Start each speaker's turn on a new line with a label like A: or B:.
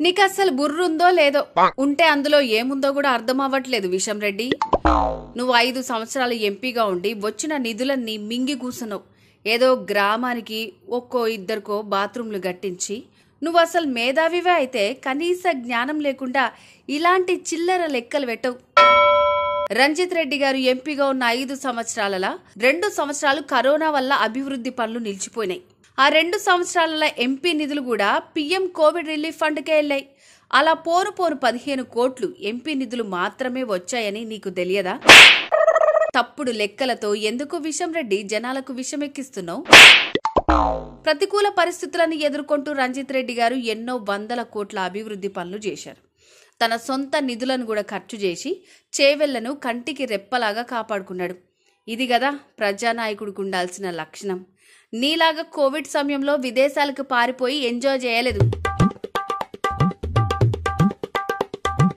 A: నీకు అస్సలు బుర్రుందో లేదో ఉంటే అందులో ఏముందో కూడా అర్థం అవ్వట్లేదు విషం రెడ్డి. నువ్వు ఐదు సంవత్సరాలు ఎంపీగా ఉండి వచ్చిన నిధులన్నీ మింగి కూసున్నావు ఏదో గ్రామానికి ఒక్కో ఇద్దరికో బాత్రూంలు గట్టించి నువ్వు అసలు మేధావివే అయితే కనీస జ్ఞానం లేకుండా ఇలాంటి చిల్లర లెక్కలు పెట్టవు. రంజిత్ రెడ్డి గారు ఎంపీగా ఉన్న ఐదు సంవత్సరాలలో రెండు సంవత్సరాలు కరోనా వల్ల అభివృద్ధి పనులు నిలిచిపోయినాయి. ఆ రెండు సంవత్సరాల ఎంపీ నిధులు కూడా పీఎం కోవిడ్ రిలీఫ్ ఫండ్కే వెళ్ళాయి. అలా పోను పోను పదిహేను కోట్లు ఎంపీ నిధులు మాత్రమే వచ్చాయని నీకు తెలియదా? తప్పుడు లెక్కలతో ఎందుకు విషం రెడ్డి జనాలకు విషమెక్కిస్తున్నావు? ప్రతికూల పరిస్థితులను ఎదుర్కొంటూ రంజిత్ రెడ్డి గారు ఎన్నో వందల కోట్ల అభివృద్ధి పనులు చేశారు. తన సొంత నిధులను కూడా ఖర్చు చేసి చేవెళ్ళను కంటికి రెప్పలాగా కాపాడుకున్నాడు. ఇది కదా ప్రజానాయకుడికి ఉండాల్సిన లక్షణం. నీలాగా కోవిడ్ సమయంలో విదేశాలకు పారిపోయి ఎంజాయ్ చేయలేదు